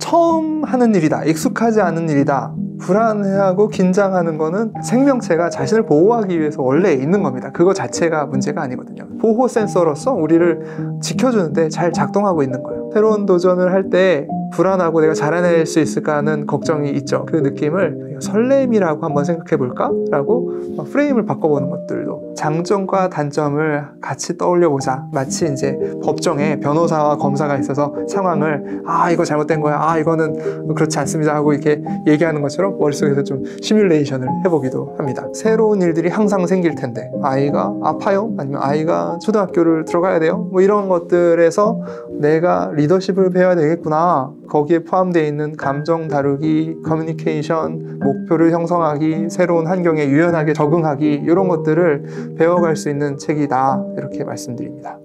처음 하는 일이다. 익숙하지 않은 일이다. 불안해하고 긴장하는 거는 생명체가 자신을 보호하기 위해서 원래 있는 겁니다. 그거 자체가 문제가 아니거든요. 보호 센서로서 우리를 지켜주는데 잘 작동하고 있는 거예요. 새로운 도전을 할 때 불안하고 내가 잘해낼 수 있을까 하는 걱정이 있죠. 그 느낌을 설렘이라고 한번 생각해 볼까? 라고 프레임을 바꿔보는 것들도 장점과 단점을 같이 떠올려 보자. 마치 이제 법정에 변호사와 검사가 있어서 상황을 아, 이거 잘못된 거야. 아, 이거는 그렇지 않습니다. 하고 이렇게 얘기하는 것처럼 머릿속에서 좀 시뮬레이션을 해보기도 합니다. 새로운 일들이 항상 생길 텐데 아이가 아파요? 아니면 아이가 초등학교를 들어가야 돼요? 뭐 이런 것들에서 내가 리더십을 배워야 되겠구나. 거기에 포함되어 있는 감정 다루기, 커뮤니케이션, 목표를 형성하기, 새로운 환경에 유연하게 적응하기 이런 것들을 배워갈 수 있는 책이다 이렇게 말씀드립니다.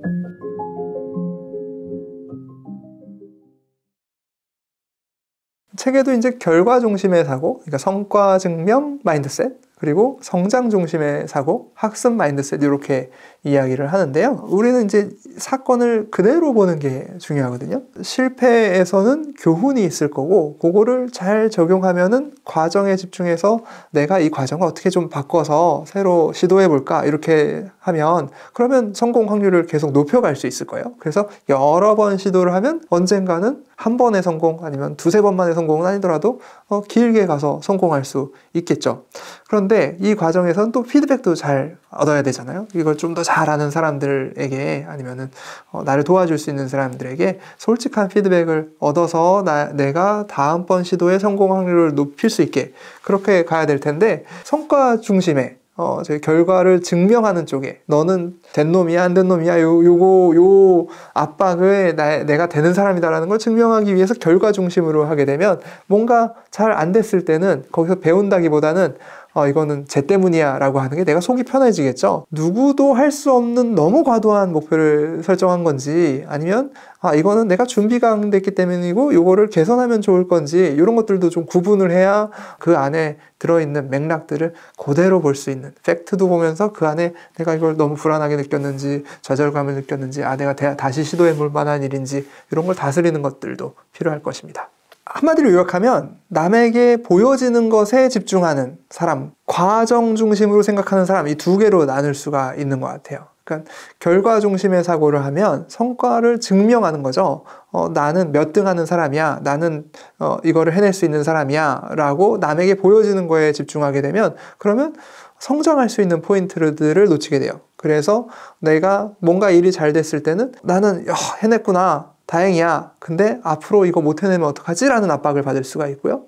책에도 이제 결과 중심의 사고, 그러니까 성과 증명 마인드셋, 그리고 성장 중심의 사고, 학습 마인드셋 이렇게 이야기를 하는데요. 우리는 이제 사건을 그대로 보는 게 중요하거든요. 실패에서는 교훈이 있을 거고, 그거를 잘 적용하면은 과정에 집중해서 내가 이 과정을 어떻게 좀 바꿔서 새로 시도해 볼까 이렇게 하면 그러면 성공 확률을 계속 높여갈 수 있을 거예요. 그래서 여러 번 시도를 하면 언젠가는 한 번의 성공 아니면 두세 번만의 성공은 아니더라도 어, 길게 가서 성공할 수 있겠죠. 그런데 이 과정에서는 또 피드백도 잘 얻어야 되잖아요. 이걸 좀 더 잘하는 사람들에게 아니면은 어, 나를 도와줄 수 있는 사람들에게 솔직한 피드백을 얻어서 나, 내가 다음번 시도의 성공 확률을 높일 수 있게 그렇게 가야 될 텐데 성과 중심의 어, 제 결과를 증명하는 쪽에 너는 된 놈이야 안 된 놈이야 요 요거 요 압박을 나, 내가 되는 사람이다라는 걸 증명하기 위해서 결과 중심으로 하게 되면 뭔가 잘 안 됐을 때는 거기서 배운다기보다는 어, 이거는 쟤 때문이야 라고 하는 게 내가 속이 편해지겠죠. 누구도 할 수 없는 너무 과도한 목표를 설정한 건지 아니면 아, 이거는 내가 준비가 안 됐기 때문이고 이거를 개선하면 좋을 건지 이런 것들도 좀 구분을 해야 그 안에 들어있는 맥락들을 그대로 볼 수 있는 팩트도 보면서 그 안에 내가 이걸 너무 불안하게 느꼈는지 좌절감을 느꼈는지 아 내가 다시 시도해 볼 만한 일인지 이런 걸 다스리는 것들도 필요할 것입니다. 한마디로 요약하면 남에게 보여지는 것에 집중하는 사람, 과정 중심으로 생각하는 사람 이 두 개로 나눌 수가 있는 것 같아요. 그러니까 결과 중심의 사고를 하면 성과를 증명하는 거죠. 어, 나는 몇 등 하는 사람이야. 나는 어, 이거를 해낼 수 있는 사람이야. 라고 남에게 보여지는 거에 집중하게 되면 그러면 성장할 수 있는 포인트들을 놓치게 돼요. 그래서 내가 뭔가 일이 잘 됐을 때는 나는 야, 해냈구나. 다행이야. 근데 앞으로 이거 못 해내면 어떡하지? 라는 압박을 받을 수가 있고요.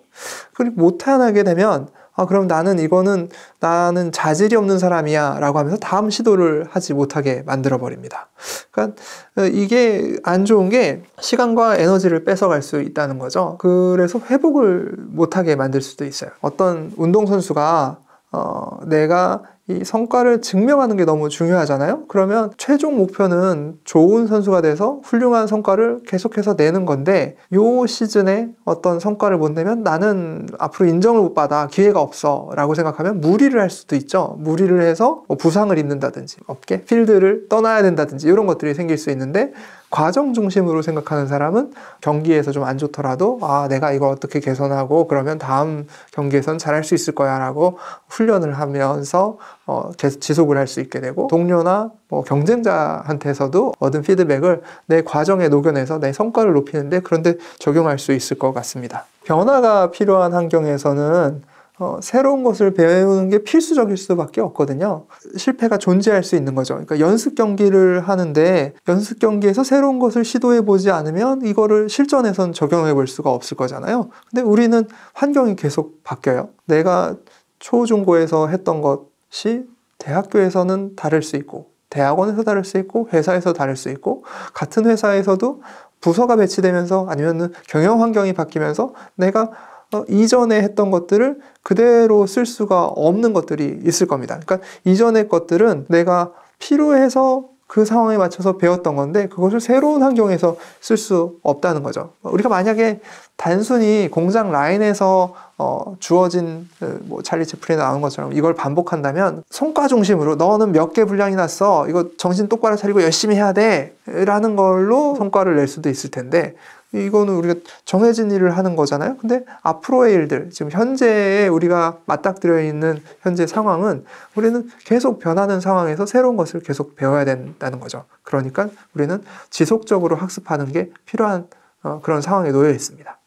그리고 못 해내게 되면 아, 그럼 나는 이거는 나는 자질이 없는 사람이야 라고 하면서 다음 시도를 하지 못하게 만들어 버립니다. 그러니까 어, 이게 안 좋은 게 시간과 에너지를 뺏어갈 수 있다는 거죠. 그래서 회복을 못하게 만들 수도 있어요. 어떤 운동선수가 어, 내가 이 성과를 증명하는 게 너무 중요하잖아요. 그러면 최종 목표는 좋은 선수가 돼서 훌륭한 성과를 계속해서 내는 건데 요 시즌에 어떤 성과를 못 내면 나는 앞으로 인정을 못 받아 기회가 없어 라고 생각하면 무리를 할 수도 있죠. 무리를 해서 뭐 부상을 입는다든지 업계 필드를 떠나야 된다든지 이런 것들이 생길 수 있는데 과정 중심으로 생각하는 사람은 경기에서 좀 안 좋더라도 아 내가 이걸 어떻게 개선하고 그러면 다음 경기에선 잘할 수 있을 거야라고 훈련을 하면서 어, 지속을 할 수 있게 되고 동료나 뭐 경쟁자한테서도 얻은 피드백을 내 과정에 녹여내서 내 성과를 높이는데 그런데 적용할 수 있을 것 같습니다. 변화가 필요한 환경에서는 어, 새로운 것을 배우는 게 필수적일 수밖에 없거든요. 실패가 존재할 수 있는 거죠. 그러니까 연습 경기를 하는데 연습 경기에서 새로운 것을 시도해 보지 않으면 이거를 실전에선 적용해 볼 수가 없을 거잖아요. 근데 우리는 환경이 계속 바뀌어요. 내가 초중고에서 했던 것이 대학교에서는 다를 수 있고 대학원에서 다를 수 있고 회사에서 다를 수 있고 같은 회사에서도 부서가 배치되면서 아니면 경영 환경이 바뀌면서 내가 어, 이전에 했던 것들을 그대로 쓸 수가 없는 것들이 있을 겁니다. 그러니까 이전의 것들은 내가 필요해서 그 상황에 맞춰서 배웠던 건데 그것을 새로운 환경에서 쓸 수 없다는 거죠. 우리가 만약에 단순히 공장 라인에서 어, 주어진 그 뭐 찰리 채플린에 나오는 것처럼 이걸 반복한다면 성과 중심으로 너는 몇 개 분량이 났어 이거 정신 똑바로 차리고 열심히 해야 돼라는 걸로 성과를 낼 수도 있을 텐데 이거는 우리가 정해진 일을 하는 거잖아요. 근데 앞으로의 일들, 지금 현재에 우리가 맞닥뜨려 있는 현재 상황은 우리는 계속 변하는 상황에서 새로운 것을 계속 배워야 된다는 거죠. 그러니까 우리는 지속적으로 학습하는 게 필요한 어, 그런 상황에 놓여 있습니다.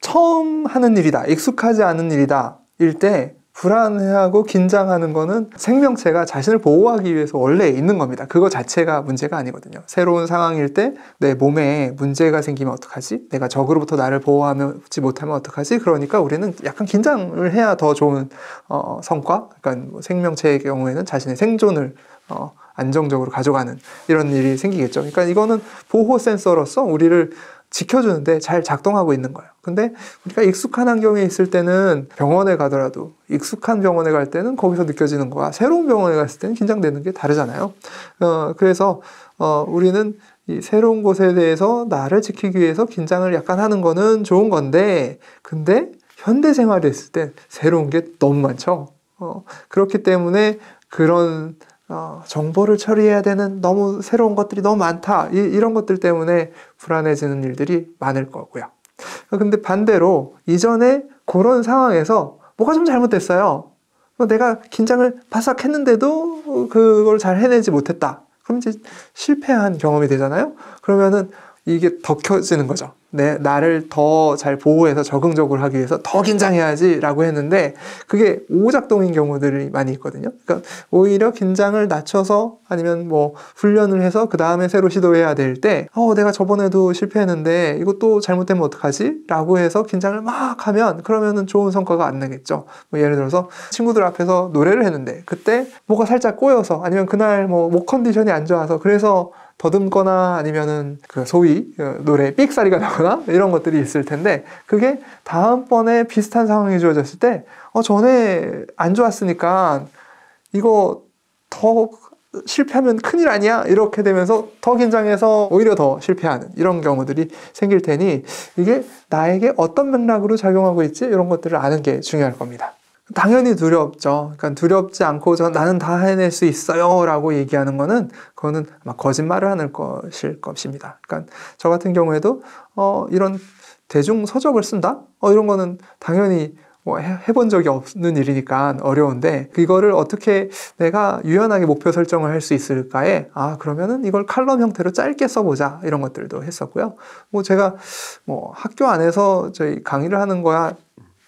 처음 하는 일이다, 익숙하지 않은 일이다, 일 때 불안해하고 긴장하는 거는 생명체가 자신을 보호하기 위해서 원래 있는 겁니다. 그거 자체가 문제가 아니거든요. 새로운 상황일 때 내 몸에 문제가 생기면 어떡하지? 내가 적으로부터 나를 보호하지 못하면 어떡하지? 그러니까 우리는 약간 긴장을 해야 더 좋은 어, 성과, 그러니까 뭐 생명체의 경우에는 자신의 생존을 어, 안정적으로 가져가는 이런 일이 생기겠죠. 그러니까 이거는 보호 센서로서 우리를 지켜주는데 잘 작동하고 있는 거예요. 근데 우리가 익숙한 환경에 있을 때는 병원에 가더라도 익숙한 병원에 갈 때는 거기서 느껴지는 거와 새로운 병원에 갔을 때는 긴장되는 게 다르잖아요. 어, 그래서 어, 우리는 이 새로운 곳에 대해서 나를 지키기 위해서 긴장을 약간 하는 거는 좋은 건데, 근데 현대 생활에 있을 때 새로운 게 너무 많죠. 어, 그렇기 때문에 그런 어, 정보를 처리해야 되는 너무 새로운 것들이 너무 많다. 이, 이런 것들 때문에 불안해지는 일들이 많을 거고요. 근데 반대로 이전에 그런 상황에서 뭐가 좀 잘못됐어요. 내가 긴장을 바싹 했는데도 그걸 잘 해내지 못했다. 그럼 이제 실패한 경험이 되잖아요. 그러면은 이게 더 켜지는 거죠. 내, 나를 더 잘 보호해서 적응적으로 하기 위해서 더 긴장해야지 라고 했는데 그게 오작동인 경우들이 많이 있거든요. 그러니까 오히려 긴장을 낮춰서 아니면 뭐 훈련을 해서 그 다음에 새로 시도해야 될 때, 어, 내가 저번에도 실패했는데 이것도 잘못되면 어떡하지? 라고 해서 긴장을 막 하면 그러면은 좋은 성과가 안 나겠죠. 뭐 예를 들어서 친구들 앞에서 노래를 했는데 그때 뭐가 살짝 꼬여서 아니면 그날 뭐 목 컨디션이 안 좋아서 그래서 더듬거나 아니면은 그 소위 그 노래 삑사리가 나거나 이런 것들이 있을 텐데 그게 다음번에 비슷한 상황이 주어졌을 때 어, 전에 안 좋았으니까 이거 더 실패하면 큰일 아니야? 이렇게 되면서 더 긴장해서 오히려 더 실패하는 이런 경우들이 생길 테니 이게 나에게 어떤 맥락으로 작용하고 있지? 이런 것들을 아는 게 중요할 겁니다. 당연히 두렵죠. 그러니까 두렵지 않고 저 나는 다 해낼 수 있어요라고 얘기하는 거는 그거는 아마 거짓말을 하는 것일 것입니다. 그러니까 저 같은 경우에도 어 이런 대중 서적을 쓴다? 어 이런 거는 당연히 뭐 해본 적이 없는 일이니까 어려운데 이거를 어떻게 내가 유연하게 목표 설정을 할 수 있을까에 아 그러면은 이걸 칼럼 형태로 짧게 써보자 이런 것들도 했었고요. 뭐 제가 뭐 학교 안에서 저희 강의를 하는 거야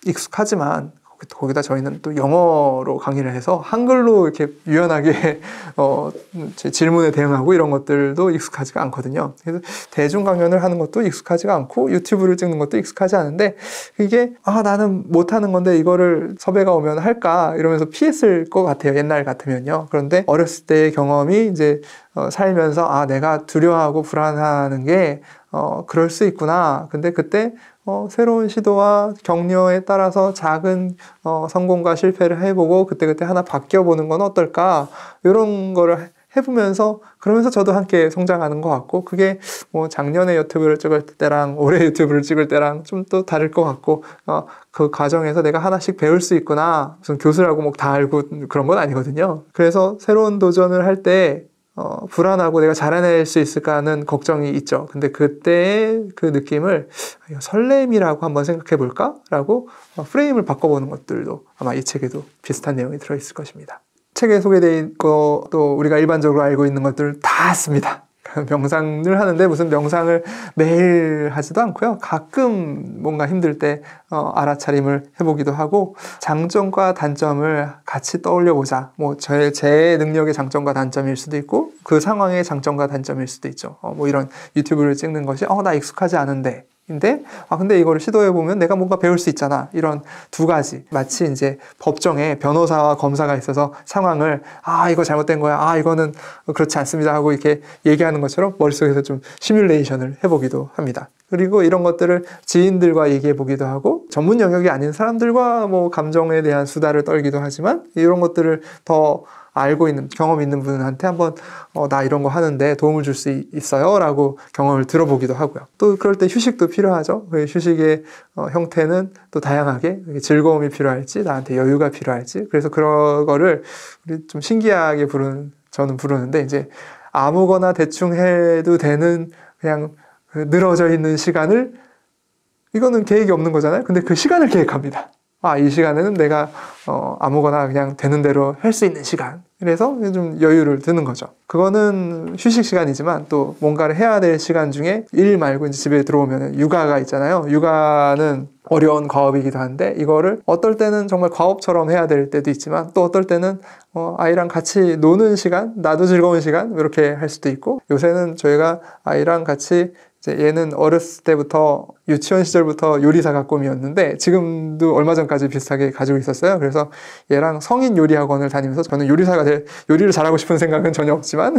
익숙하지만 거기다 저희는 또 영어로 강의를 해서 한글로 이렇게 유연하게 어, 제 질문에 대응하고 이런 것들도 익숙하지가 않거든요. 그래서 대중 강연을 하는 것도 익숙하지가 않고 유튜브를 찍는 것도 익숙하지 않은데 이게 아 나는 못하는 건데 이거를 섭외가 오면 할까 이러면서 피했을 것 같아요. 옛날 같으면요. 그런데 어렸을 때의 경험이 이제 어, 살면서 아 내가 두려워하고 불안하는 게 어, 그럴 수 있구나. 근데 그때 어, 새로운 시도와 격려에 따라서 작은 어, 성공과 실패를 해보고 그때그때 하나 바뀌어보는 건 어떨까? 이런 거를 해보면서 그러면서 저도 함께 성장하는 것 같고 그게 뭐 작년에 유튜브를 찍을 때랑 올해 유튜브를 찍을 때랑 좀 또 다를 것 같고 어, 그 과정에서 내가 하나씩 배울 수 있구나. 무슨 교수라고 뭐 다 알고 그런 건 아니거든요. 그래서 새로운 도전을 할 때 어, 불안하고 내가 잘해낼 수 있을까 하는 걱정이 있죠. 근데 그때의 그 느낌을 설렘이라고 한번 생각해 볼까? 라고 어, 프레임을 바꿔보는 것들도 아마 이 책에도 비슷한 내용이 들어있을 것입니다. 책에 있고 또 우리가 일반적으로 알고 있는 것들을 다 씁니다. 명상을 하는데 무슨 명상을 매일 하지도 않고요. 가끔 뭔가 힘들 때 어, 알아차림을 해보기도 하고 장점과 단점을 같이 떠올려 보자. 뭐 저의 제 능력의 장점과 단점일 수도 있고 그 상황의 장점과 단점일 수도 있죠. 어, 뭐 이런 유튜브를 찍는 것이 어 나 익숙하지 않은데 인데 아 근데 이거를 시도해 보면 내가 뭔가 배울 수 있잖아. 이런 두 가지. 마치 이제 법정에 변호사와 검사가 있어서 상황을 아 이거 잘못된 거야. 아 이거는 그렇지 않습니다 하고 이렇게 얘기하는 것처럼 머릿속에서 좀 시뮬레이션을 해보기도 합니다. 그리고 이런 것들을 지인들과 얘기해 보기도 하고 전문 영역이 아닌 사람들과 뭐 감정에 대한 수다를 떨기도 하지만 이런 것들을 더 알고 있는 경험 있는 분한테 한번 어, 나 이런 거 하는데 도움을 줄 수 있어요라고 경험을 들어보기도 하고요. 또 그럴 때 휴식도 필요하죠. 그 휴식의 어, 형태는 또 다양하게 즐거움이 필요할지 나한테 여유가 필요할지 그래서 그런 거를 우리 좀 신기하게 부르는 저는 부르는데 이제 아무거나 대충 해도 되는 그냥 그 늘어져 있는 시간을 이거는 계획이 없는 거잖아요. 근데 그 시간을 계획합니다. 아, 이 시간에는 내가 어, 아무거나 그냥 되는 대로 할 수 있는 시간. 그래서 좀 여유를 두는 거죠. 그거는 휴식 시간이지만 또 뭔가를 해야 될 시간 중에 일 말고 이제 집에 들어오면 육아가 있잖아요. 육아는 어려운 과업이기도 한데 이거를 어떨 때는 정말 과업처럼 해야 될 때도 있지만 또 어떨 때는 어, 아이랑 같이 노는 시간, 나도 즐거운 시간 이렇게 할 수도 있고 요새는 저희가 아이랑 같이 얘는 어렸을 때부터 유치원 시절부터 요리사가 꿈이었는데 지금도 얼마 전까지 비슷하게 가지고 있었어요. 그래서 얘랑 성인 요리 학원을 다니면서 저는 요리사가 될 요리를 잘하고 싶은 생각은 전혀 없지만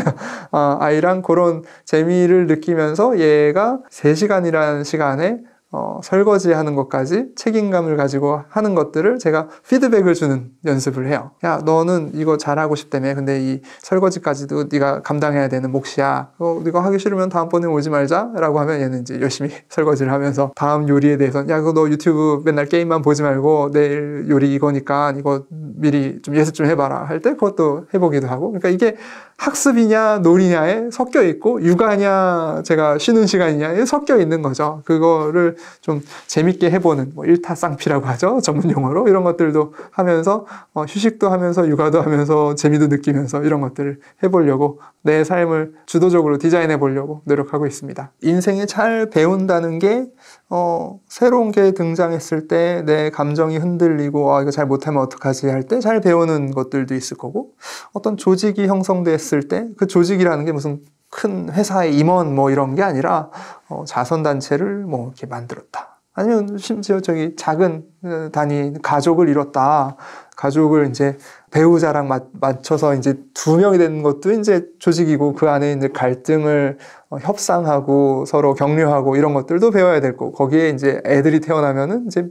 어, 아이랑 그런 재미를 느끼면서 얘가 3시간이라는 시간에 어, 설거지 하는 것까지 책임감을 가지고 하는 것들을 제가 피드백을 주는 연습을 해요. 야, 너는 이거 잘하고 싶다며. 근데 이 설거지까지도 네가 감당해야 되는 몫이야. 어, 네가 하기 싫으면 다음번에 오지 말자. 라고 하면 얘는 이제 열심히 설거지를 하면서 다음 요리에 대해서 야, 그거 너 유튜브 맨날 게임만 보지 말고 내일 요리 이거니까 이거 미리 좀 예습 좀 해봐라. 할 때 그것도 해보기도 하고. 그러니까 이게 학습이냐 놀이냐에 섞여 있고 육아냐 제가 쉬는 시간이냐에 섞여 있는 거죠. 그거를 좀 재밌게 해보는 뭐 일타쌍피라고 하죠. 전문 용어로 이런 것들도 하면서 어, 휴식도 하면서 육아도 하면서 재미도 느끼면서 이런 것들을 해보려고 내 삶을 주도적으로 디자인해 보려고 노력하고 있습니다. 인생에 잘 배운다는 게 어, 새로운 게 등장했을 때 내 감정이 흔들리고 아 이거 잘 못하면 어떡하지 할 때 잘 배우는 것들도 있을 거고 어떤 조직이 형성됐을 때 그 조직이라는 게 무슨 큰 회사의 임원 뭐 이런 게 아니라 어, 자선단체를 뭐 이렇게 만들었다. 아니면 심지어 저기 작은 어, 단위 가족을 이뤘다. 가족을 이제 배우자랑 맞, 맞춰서 이제 두 명이 되는 것도 이제 조직이고 그 안에 이제 갈등을 어, 협상하고 서로 격려하고 이런 것들도 배워야 될 거고 거기에 이제 애들이 태어나면은 이제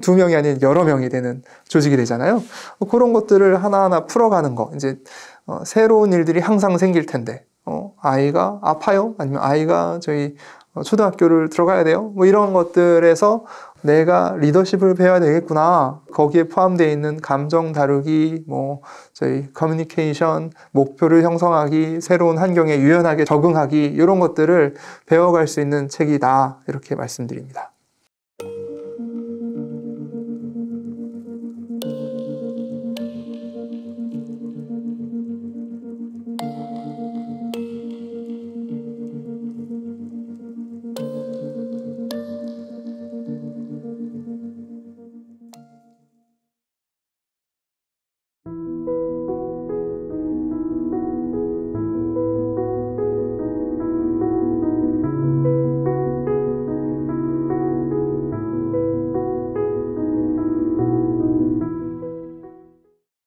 두 명이 아닌 여러 명이 되는 조직이 되잖아요. 그런 것들을 하나하나 풀어가는 거 이제 어, 새로운 일들이 항상 생길 텐데 어, 아이가 아파요? 아니면 아이가 저희 어, 초등학교를 들어가야 돼요? 뭐 이런 것들에서 내가 리더십을 배워야 되겠구나. 거기에 포함되어 있는 감정 다루기, 뭐, 저희 커뮤니케이션, 목표를 형성하기, 새로운 환경에 유연하게 적응하기, 이런 것들을 배워갈 수 있는 책이다. 이렇게 말씀드립니다.